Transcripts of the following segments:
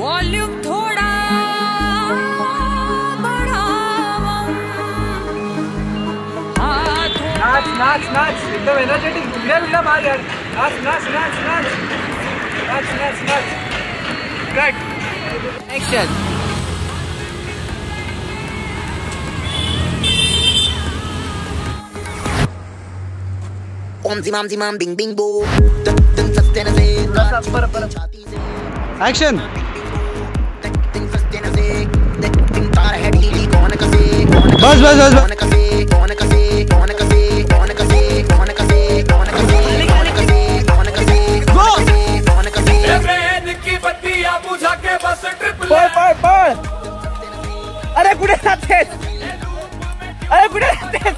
Volume थोड़ा बढ़ाओ। नाच नाच नाच। एकदम एनर्जेटिक भिड़ा भिड़ा मार नाच नाच नाच। नाच नाच नाच। एक्शन एक्शन बस बस बस बस एक साथ छः अरे बेटा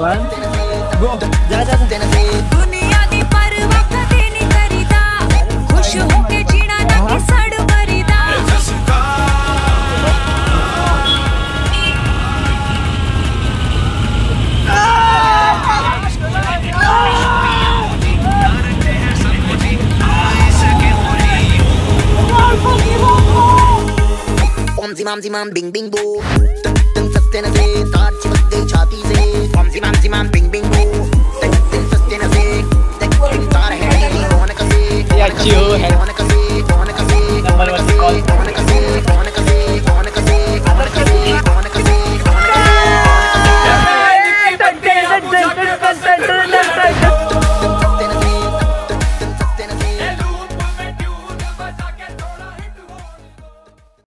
वन गो जा मामसी मामसी माम बिंग बिंग बो तन तन सस्ते नसे तार चिपक गई छाती से मामसी मामसी माम बिंग